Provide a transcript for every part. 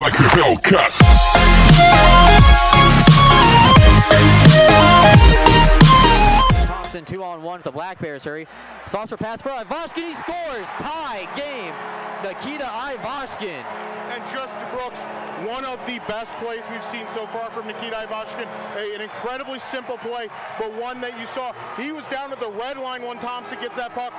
like a Hellcat. Thompson two on one with the Black Bears. Hurry. Saucer pass for Ivashkin. He scores. Tie game. Nikita Ivashkin. And just Brooks, one of the best plays we've seen so far from Nikita Ivashkin. A- An incredibly simple play, but one that you saw. He was down at the red line when Thompson gets that puck,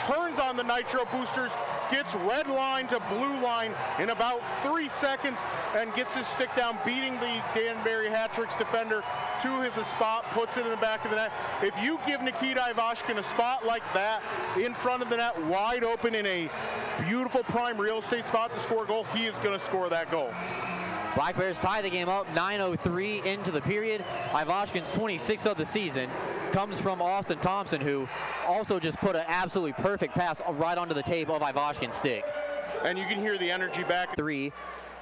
turns on the nitro boosters, gets red line to blue line in about three seconds, and gets his stick down, beating the Danbury Hat-Tricks defender to the spot, puts it in the back of the net. If you give Nikita Ivashkin a spot like that in front of the net, wide open in a beautiful prime real estate spot to score a goal, he is going to score that goal. Black Bears tie the game up 9.03 into the period. Ivashkin's 26th of the season comes from Austin Thompson, who also just put an absolutely perfect pass right onto the tape of Ivashkin's stick. And you can hear the energy back. Three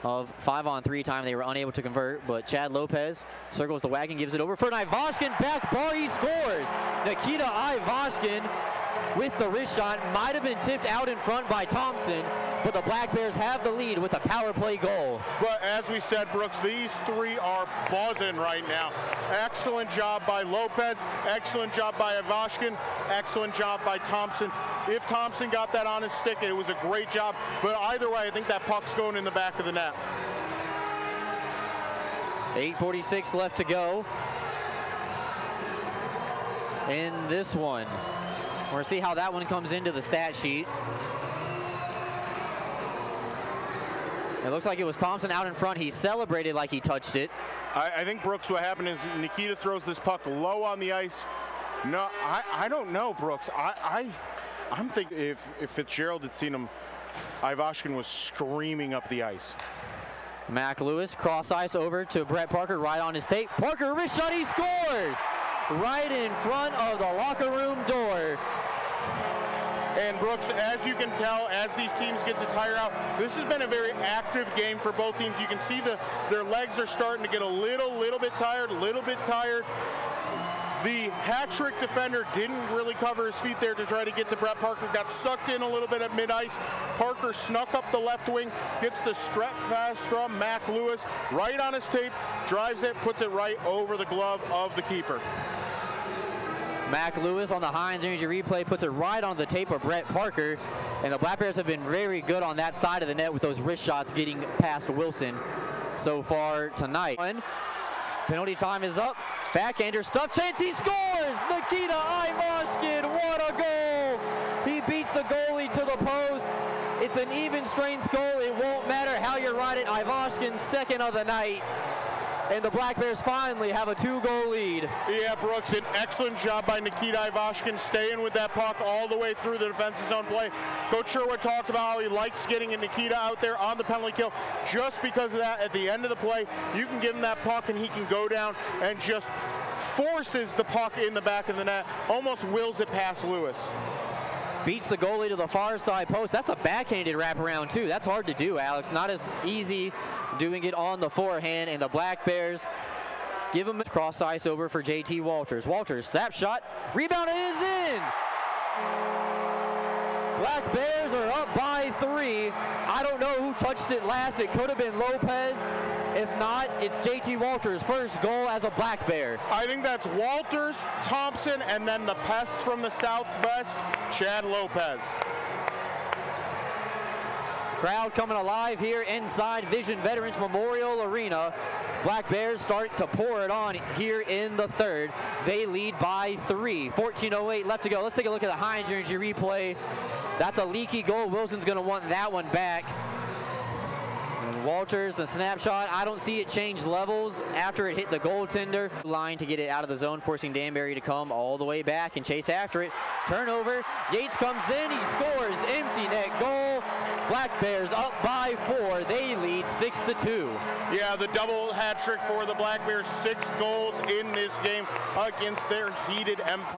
of five on three time they were unable to convert, but Chad Lopez circles the wagon, gives it over for an Ivashkin back bar, he scores. Nikita Ivashkin with the wrist shot might have been tipped out in front by Thompson, but the Black Bears have the lead with a power play goal. But as we said, Brooks, these three are buzzing right now. Excellent job by Lopez. Excellent job by Ivashkin. Excellent job by Thompson. If Thompson got that on his stick, it was a great job. But either way, I think that puck's going in the back of the net. 8.46 left to go in this one. We're going to see how that one comes into the stat sheet. It looks like it was Thompson out in front. He celebrated like he touched it. I, I think, Brooks, what happened is Nikita throws this puck low on the ice. No, I, I don't know, Brooks. I, I, I'm thinking if, if Fitzgerald had seen him, Ivashkin was screaming up the ice. Mac Lewis cross ice over to Brett Parker right on his tape. Parker wrist shot, he scores! Right in front of the locker room door. And Brooks, as you can tell, as these teams get to tire out, this has been a very active game for both teams. You can see the their legs are starting to get a little, little bit tired, a little bit tired. The hat trick defender didn't really cover his feet there to try to get to Brett Parker. Got sucked in a little bit at mid ice. Parker snuck up the left wing, gets the stretch pass from Mac Lewis right on his tape, drives it, puts it right over the glove of the keeper. Mac Lewis on the Heinz Energy replay puts it right on the tape of Brett Parker. And the Black Bears have been very good on that side of the net with those wrist shots getting past Wilson so far tonight. Penalty time is up. Backhander stuff chance. He scores! Nikita Ivashkin, what a goal! He beats the goalie to the post. It's an even strength goal. It won't matter how you ride it. Ivashkin's second of the night. And the Black Bears finally have a two-goal lead. Yeah, Brooks, an excellent job by Nikita Ivashkin staying with that puck all the way through the defensive zone play. Coach Sherwood talked about how he likes getting a Nikita out there on the penalty kill just because of that. At the end of the play, you can give him that puck and he can go down and just forces the puck in the back of the net, almost wills it past Lewis. Beats the goalie to the far side post. That's a backhanded wraparound too. That's hard to do, Alex. Not as easy doing it on the forehand. And the Black Bears give him a cross ice over for JT Walters. Walters, snap shot, rebound is in. Black Bears are up by three. I don't know who touched it last. It could have been Lopez. If not, it's JT Walters' first goal as a Black Bear. I think that's Walters, Thompson, and then the pest from the southwest, Chad Lopez. Crowd coming alive here inside Vision Veterans Memorial Arena. Black Bears start to pour it on here in the third. They lead by three. 14.08 left to go. Let's take a look at the Heinz Energy replay. That's a leaky goal. Wilson's going to want that one back. Walters, the snapshot, I don't see it change levels after it hit the goaltender. Line to get it out of the zone, forcing Danbury to come all the way back and chase after it. Turnover, Yates comes in, he scores, empty net goal. Black Bears up by four, they lead six to two. Yeah, the double hat trick for the Black Bears, six goals in this game against their heated Empire.